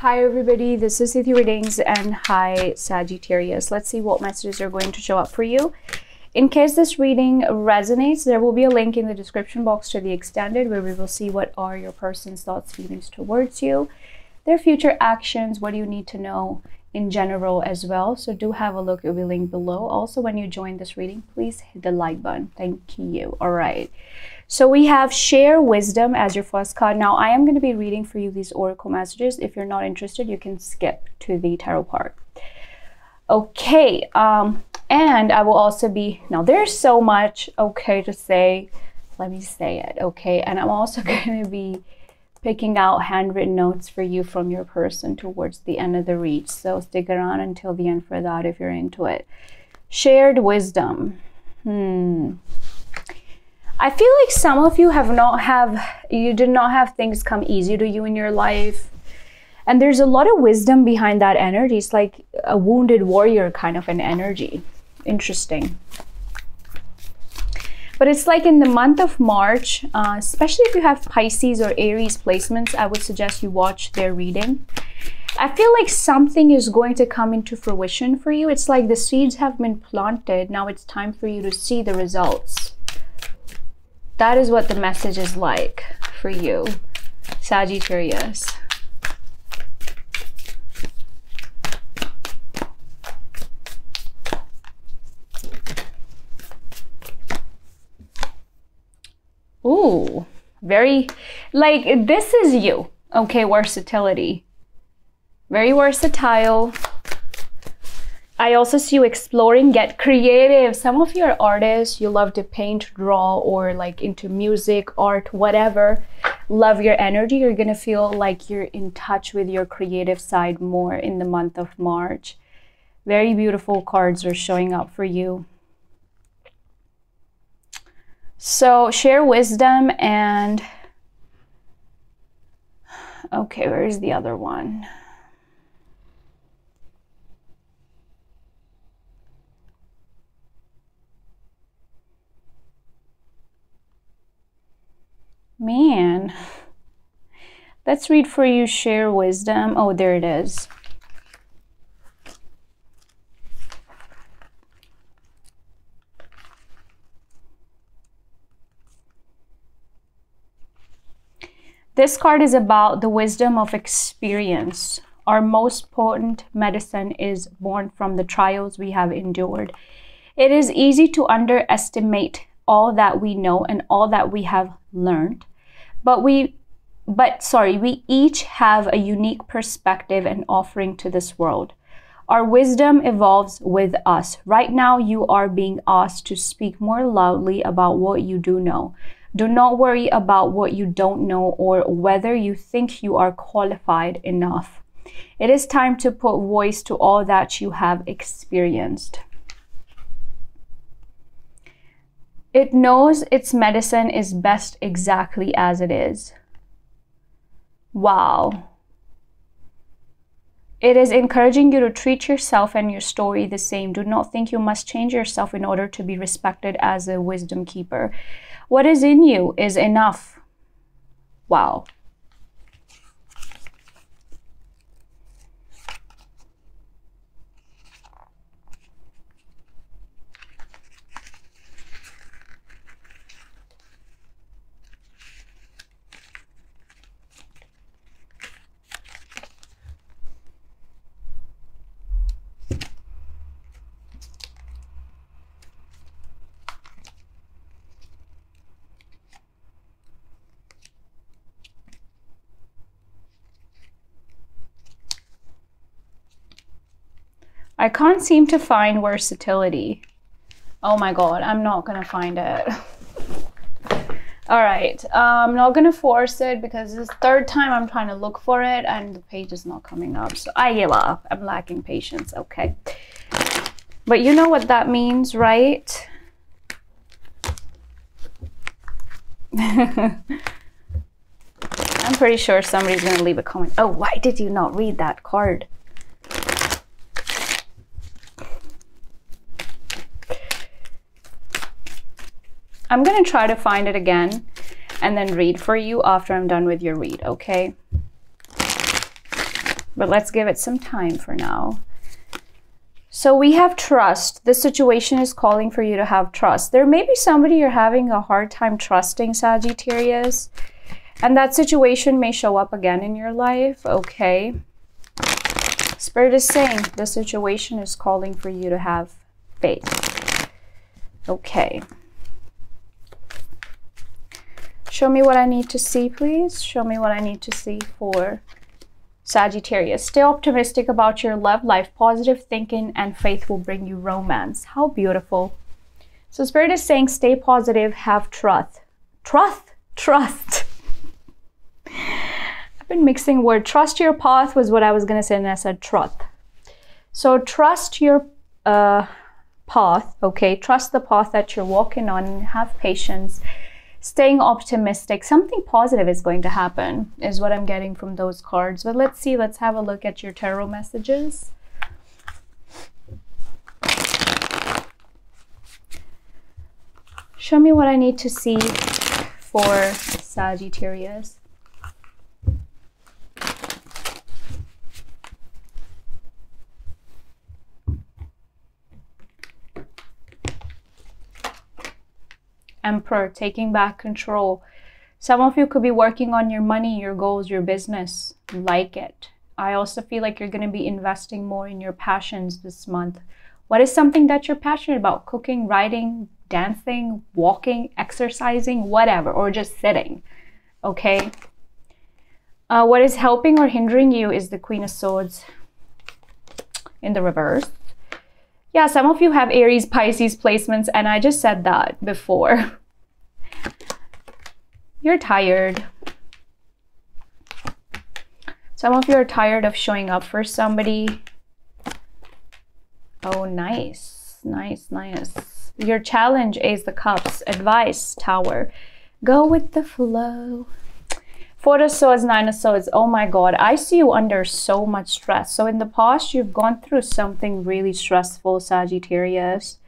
Hi everybody, this is 33 Readings and hi Sagittarius. Let's see what messages are going to show up for you. In case this reading resonates, there will be a link in the description box to the extended where we will see what are your person's thoughts, feelings towards you, their future actions, what do you need to know in general as well. So do have a look, it will be linked below. Also, when you join this reading, please hit the like button. Thank you. All right. So we have share wisdom as your first card. Now I am going to be reading for you these oracle messages. If you're not interested, you can skip to the tarot part. Okay, um, and I will also be, now there's so much okay to say. Let me say it, okay? And I'm also going to be picking out handwritten notes for you from your person towards the end of the read. So stick around until the end for that if you're into it. Shared wisdom. Hmm. I feel like some of you have not have you did not have things come easy to you in your life. And there's a lot of wisdom behind that energy. It's like a wounded warrior kind of an energy. Interesting. But it's like in the month of March, uh, especially if you have Pisces or Aries placements, I would suggest you watch their reading. I feel like something is going to come into fruition for you. It's like the seeds have been planted. Now it's time for you to see the results. That is what the message is like for you, Sagittarius. Ooh, very, like, this is you. Okay, versatility. Very versatile. I also see you exploring, get creative. Some of you are artists, you love to paint, draw, or like into music, art, whatever. Love your energy. You're going to feel like you're in touch with your creative side more in the month of March. Very beautiful cards are showing up for you. So share wisdom and okay, where's the other one? Man. Let's read for you share wisdom. Oh, there it is. This card is about the wisdom of experience. Our most potent medicine is born from the trials we have endured. It is easy to underestimate all that we know and all that we have learned but we but sorry, we each have a unique perspective and offering to this world. Our wisdom evolves with us. Right now, you are being asked to speak more loudly about what you do know. Do not worry about what you don't know or whether you think you are qualified enough. It is time to put voice to all that you have experienced. It knows its medicine is best exactly as it is. Wow. It is encouraging you to treat yourself and your story the same. Do not think you must change yourself in order to be respected as a wisdom keeper. What is in you is enough. Wow. I can't seem to find versatility. Oh my god, I'm not gonna find it. All right, I'm not gonna force it because the third time I'm trying to look for it and the page is not coming up. So I give up. I'm lacking patience, okay? But you know what that means, right? I'm pretty sure somebody's gonna leave a comment. Oh, why did you not read that card? I'm going to try to find it again and then read for you after I'm done with your read, okay? but let's give it some time for now. So we have trust. This situation is calling for you to have trust. There may be somebody you're having a hard time trusting, Sagittarius. And that situation may show up again in your life, okay? Spirit is saying the situation is calling for you to have faith. Okay. Show me what I need to see, please. Show me what I need to see for Sagittarius, stay optimistic about your love life. Positive thinking and faith will bring you romance. How beautiful. So Spirit is saying stay positive, have trust. Trust, trust. I've been mixing word. Trust your path was what I was going to say and I said trust. So trust your uh, path, okay? Trust the path that you're walking on have patience staying optimistic. Something positive is going to happen, is what I'm getting from those cards. But let's see, let's have a look at your tarot messages. Show me what I need to see for Sagittarius. Emperor, taking back control. Some of you could be working on your money, your goals, your business. Like it. I also feel like you're going to be investing more in your passions this month. What is something that you're passionate about? Cooking, writing, dancing, walking, exercising, whatever, or just sitting. Okay? Uh, what is helping or hindering you is the Queen of Swords in the reverse. Yeah, some of you have Aries, Pisces placements, and I just said that before. You're tired. Some of you are tired of showing up for somebody. Oh, nice. Nice, nice. Your challenge is the cups. Advice, tower. Go with the flow. Of Swords. Oh my God, I see you under so much stress. So in the past, you've gone through something really stressful, Sagittarius.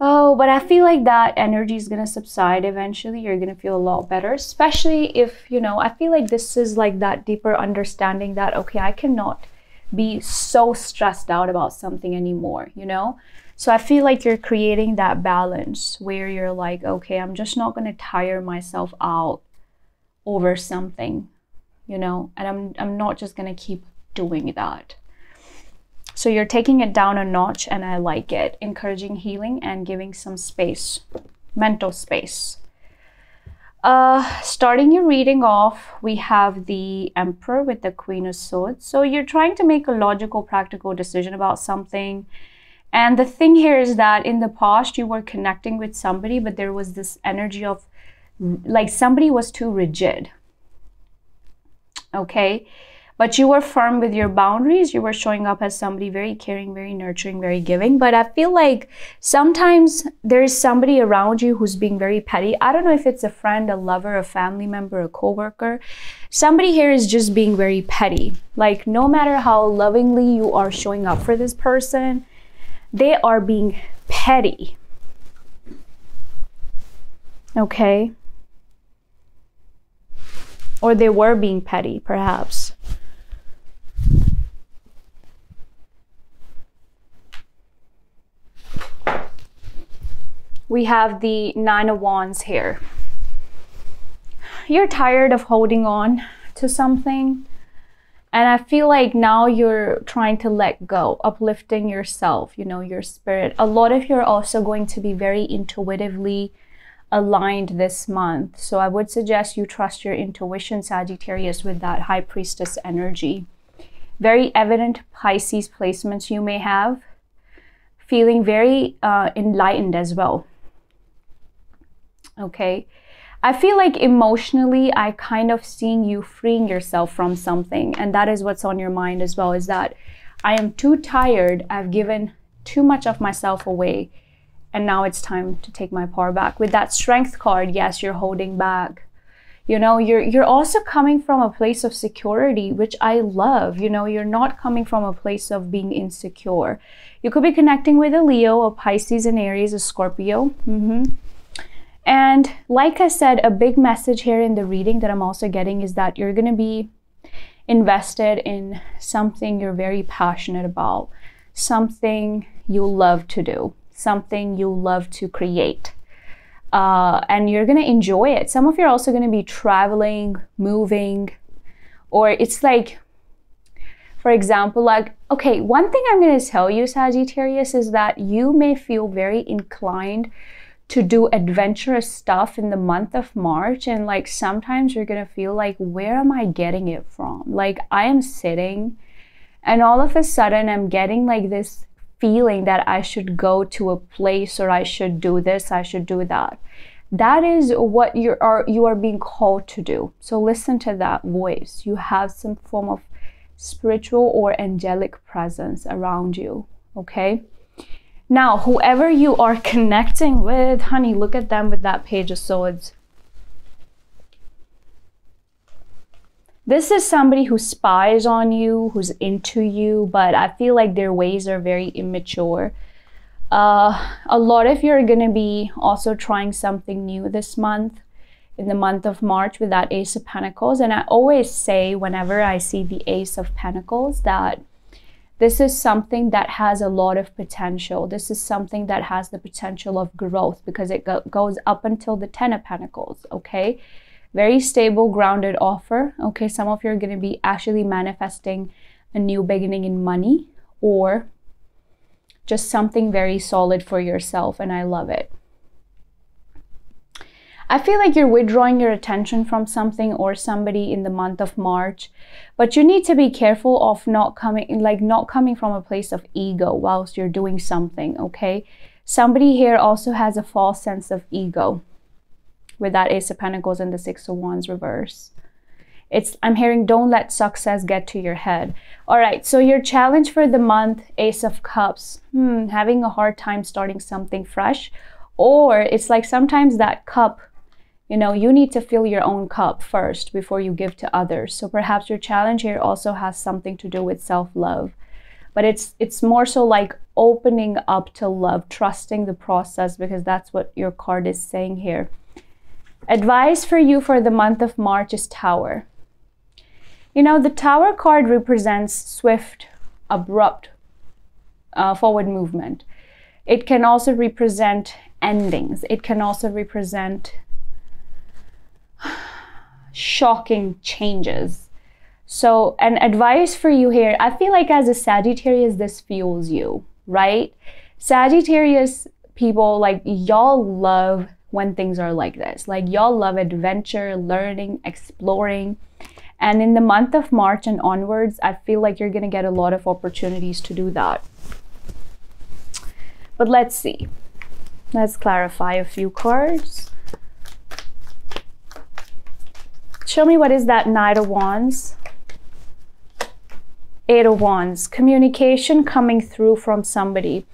Oh, but I feel like that energy is going to subside eventually. You're going to feel a lot better, especially if, you know, I feel like this is like that deeper understanding that, okay, I cannot be so stressed out about something anymore, you know? So I feel like you're creating that balance where you're like, okay, I'm just not going to tire myself out over something, you know, and I'm, I'm not just going to keep doing that. So you're taking it down a notch, and I like it, encouraging healing and giving some space, mental space. Uh, starting your reading off, we have the Emperor with the Queen of Swords. So you're trying to make a logical, practical decision about something. And the thing here is that in the past, you were connecting with somebody, but there was this energy of like somebody was too rigid. Okay. But you were firm with your boundaries. You were showing up as somebody very caring, very nurturing, very giving. But I feel like sometimes there's somebody around you who's being very petty. I don't know if it's a friend, a lover, a family member, a coworker. Somebody here is just being very petty. Like no matter how lovingly you are showing up for this person, they are being petty. Okay? Or they were being petty, perhaps. We have the Nine of Wands here. You're tired of holding on to something. And I feel like now you're trying to let go, uplifting yourself, you know, your spirit. A lot of you are also going to be very intuitively aligned this month. So I would suggest you trust your intuition, Sagittarius, with that High Priestess energy. Very evident Pisces placements you may have. Feeling very uh, enlightened as well. Okay. I feel like emotionally, I kind of seeing you freeing yourself from something. And that is what's on your mind as well is that I am too tired. I've given too much of myself away and now it's time to take my power back. With that strength card yes you're holding back. You know you're you're also coming from a place of security which i love. You know you're not coming from a place of being insecure. You could be connecting with a leo a pisces an aries a scorpio. Mm-hmm. and like i said a big message here in the reading that i'm also getting is that you're going to be invested in something you're very passionate about, something you love to do, something you love to create. Uh, and you're going to enjoy it. Some of you are also going to be traveling, moving, or it's like, for example, like, okay, one thing I'm going to tell you, Sagittarius, is that you may feel very inclined to do adventurous stuff in the month of March. And like sometimes you're going to feel like, where am I getting it from? Like I am sitting and all of a sudden I'm getting like this feeling that I should go to a place or I should do this, I should do that. That is what you are you are being called to do. So listen to that voice. You have some form of spiritual or angelic presence around you, okay? Now, whoever you are connecting with, honey, look at them with that page of swords. This is somebody who spies on you, who's into you, but I feel like their ways are very immature. Uh, a lot of you are going to be also trying something new this month, in the month of March, with that Ace of Pentacles. And I always say, whenever I see the Ace of Pentacles, that this is something that has a lot of potential. This is something that has the potential of growth because it go goes up until the Ten of Pentacles, okay? Very stable, grounded offer. Okay, some of you are going to be actually manifesting a new beginning in money or just something very solid for yourself, and I love it. I feel like you're withdrawing your attention from something or somebody in the month of March, but you need to be careful of not coming like not coming from a place of ego whilst you're doing something, okay? Somebody here also has a false sense of ego with that Ace of Pentacles and the Six of Wands reverse. It's I'm hearing don't let success get to your head. All right, so your challenge for the month, Ace of Cups, hmm, having a hard time starting something fresh, or it's like sometimes that cup you know, you need to fill your own cup first before you give to others. So perhaps your challenge here also has something to do with self-love. But it's it's more so like opening up to love, trusting the process because that's what your card is saying here. Advice for you for the month of March is Tower. You know, the Tower card represents swift, abrupt uh, forward movement. It can also represent endings. It can also represent shocking changes. So, an advice for you here I feel like as a Sagittarius, this fuels you, right? Sagittarius people, like, y'all love when things are like this. Like, y'all love adventure, learning, exploring. And in the month of March and onwards, I feel like you're going to get a lot of opportunities to do that. But let's see. Let's clarify a few cards. Show me what is that Knight of Wands? Eight of Wands. Communication coming through from somebody.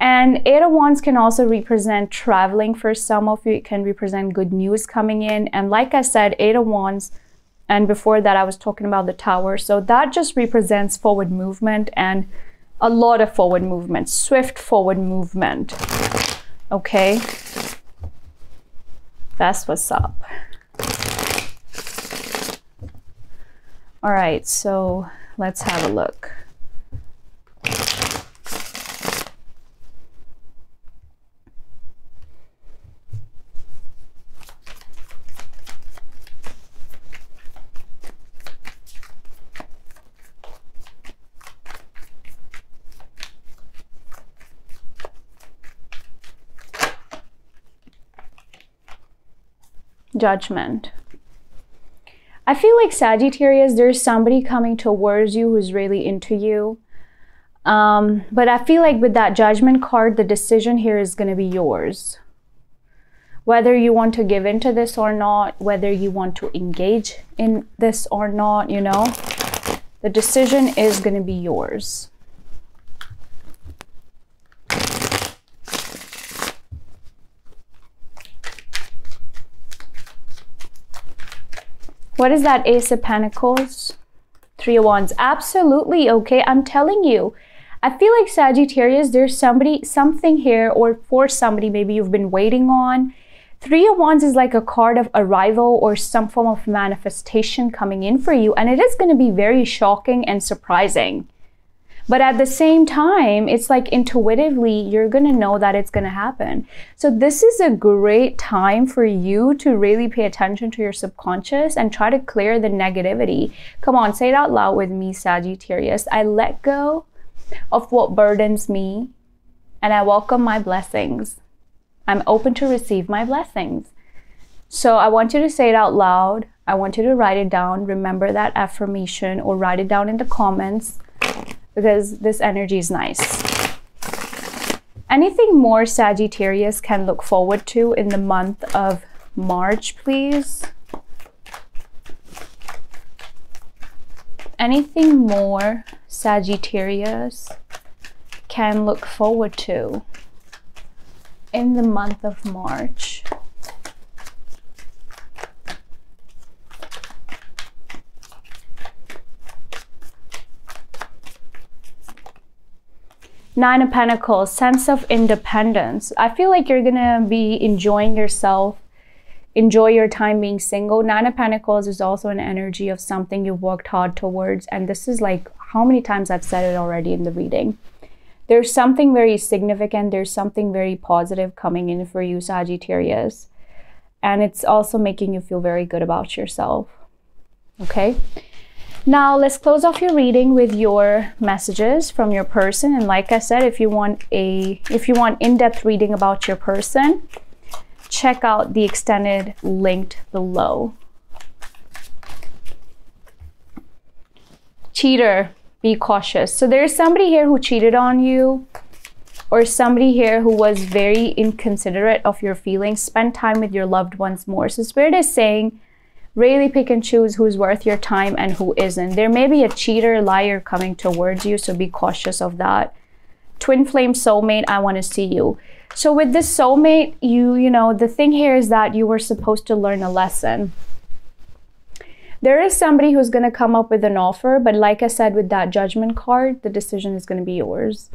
And Eight of Wands can also represent traveling for some of you. It can represent good news coming in. And like I said, Eight of Wands, and before that I was talking about the Tower. So that just represents forward movement and a lot of forward movement, swift forward movement. Okay? That's what's up. All right, so let's have a look. Judgment. I feel like Sagittarius, there's somebody coming towards you who's really into you. Um, but I feel like with that judgment card, the decision here is going to be yours. Whether you want to give into this or not, whether you want to engage in this or not, you know, the decision is going to be yours. What is that Ace of Pentacles? Three of Wands. Absolutely okay. I'm telling you. I feel like Sagittarius, there's somebody, something here, or for somebody maybe you've been waiting on. Three of Wands is like a card of arrival or some form of manifestation coming in for you, and it is going to be very shocking and surprising. But at the same time, it's like intuitively, you're going to know that it's going to happen. So, this is a great time for you to really pay attention to your subconscious and try to clear the negativity. Come on, say it out loud with me, Sagittarius. I let go of what burdens me and I welcome my blessings. I'm open to receive my blessings. So, I want you to say it out loud. I want you to write it down. Remember that affirmation or write it down in the comments because this energy is nice. Anything more Sagittarius can look forward to in the month of March, please? Anything more Sagittarius can look forward to in the month of March? Nine of Pentacles, sense of independence. I feel like you're going to be enjoying yourself, enjoy your time being single. Nine of Pentacles is also an energy of something you've worked hard towards. And this is like how many times I've said it already in the reading. There's something very significant, there's something very positive coming in for you, Sagittarius. And it's also making you feel very good about yourself. Okay. Now let's close off your reading with your messages from your person. And like I said, if you want a if you want in-depth reading about your person, check out the extended linked below. Cheater, be cautious. So there's somebody here who cheated on you or somebody here who was very inconsiderate of your feelings. Spend time with your loved ones more. So Spirit is saying really pick and choose who's worth your time and who isn't. There may be a cheater, liar coming towards you, so be cautious of that. Twin flame soulmate, I want to see you. So with this soulmate, you, you know, the thing here is that you were supposed to learn a lesson. There is somebody who's going to come up with an offer, but like I said with that judgment card, the decision is going to be yours.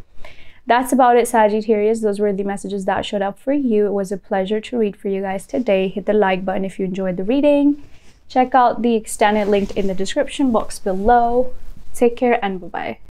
That's about it, Sagittarius. Those were the messages that showed up for you. It was a pleasure to read for you guys today. Hit the like button if you enjoyed the reading. Check out the extended link in the description box below. Take care and bye-bye.